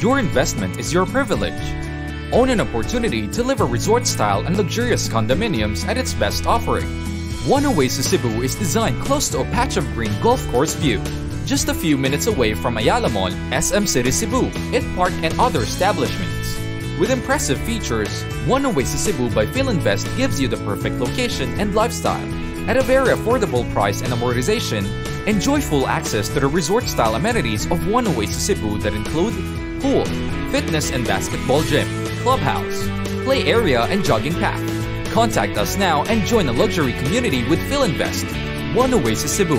Your investment is your privilege. Own an opportunity to live a resort style and luxurious condominiums at its best offering. One Oasis Cebu is designed close to a patch of green golf course view, just a few minutes away from Ayala Mall, SM City Cebu, IT Park, and other establishments. With impressive features, One Oasis Cebu by Filinvest gives you the perfect location and lifestyle at a very affordable price and amortization. Enjoy full access to the resort-style amenities of One Oasis Cebu that include pool, fitness and basketball gym, clubhouse, play area, and jogging path. Contact us now and join a luxury community with Filinvest. One Oasis Cebu,